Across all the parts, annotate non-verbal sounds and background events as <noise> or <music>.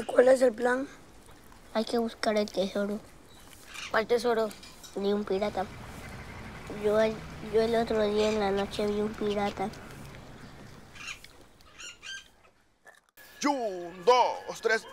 ¿Y cuál es el plan? Hay que buscar el tesoro ¿Cuál tesoro? de un pirata. Yo, el- yo el otro día en la noche vi un pirata. Y un, dos, tres.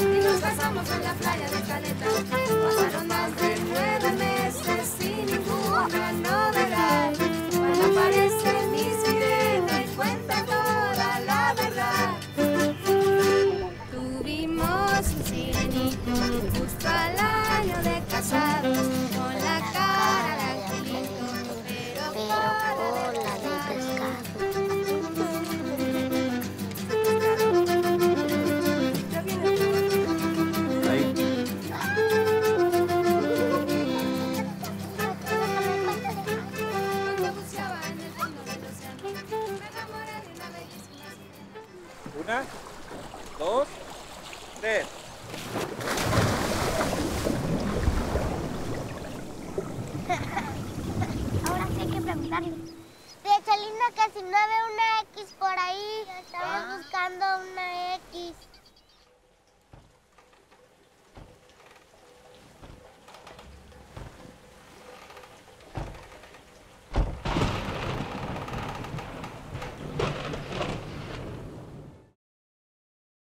Y nos casamos en la playa de Caleta. Una, dos, tres. <laughs> Ahora sí hay que preguntarle. Tía Chalina, que si no ve una X por ahí, estamos ah. buscando una X.